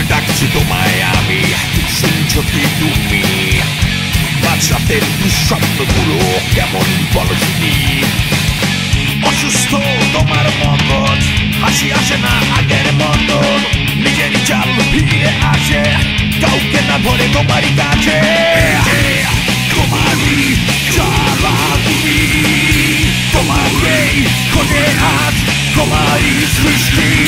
reduction to Miami Send your feet to me Masz na ten duszący bólu Demon bolesni অসুস্থ তোমার মঙ্গল হাসি আসে না আগের মন্ডল নিজের চাল ফিরে আসে কাউকে না বলে তোমারই কাছে তোমারই চালা তুমি তোমারই কোটে হাত তোমারই সৃষ্টি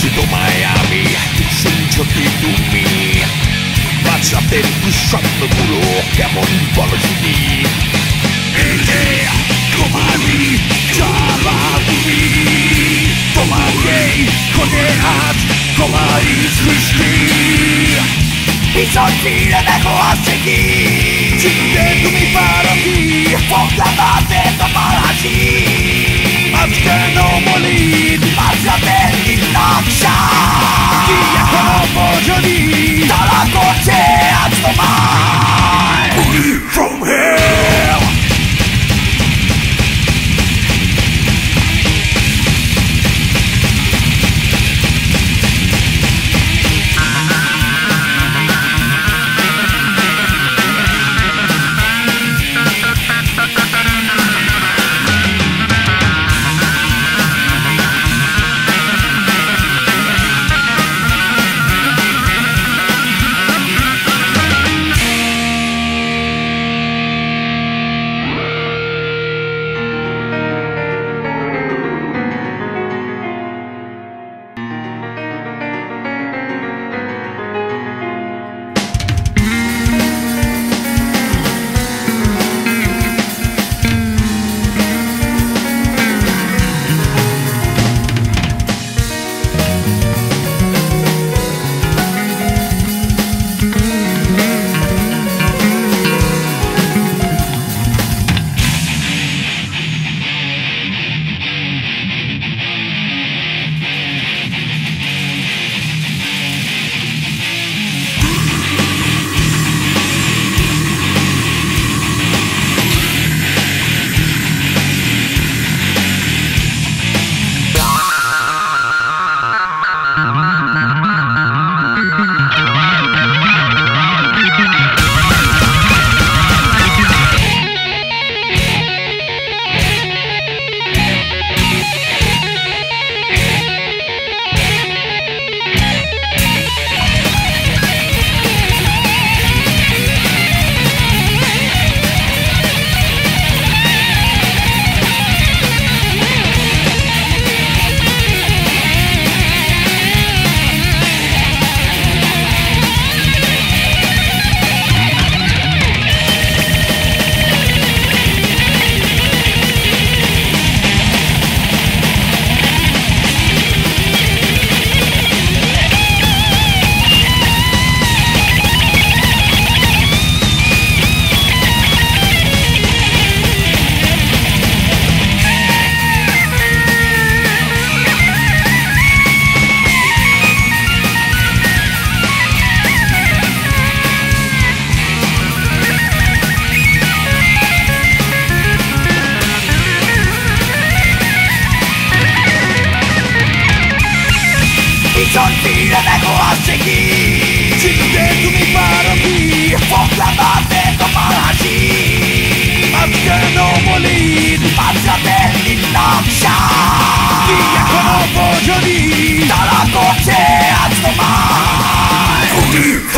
Crash into Miami Senza che tu mi Faccia per tu santo culo Che amore in volo su di Ede Komari Jalaburi Tomarei Konehat Komari Zwyszki I co chwilę tego aż Czy ty tu mi parogi Poglądasz to parogi sortire le classi chi Ci dentro mi parodi Proclamate domani Afghanomolin Facciatelli lancia Diacono Bogioni Dalla gocce a domani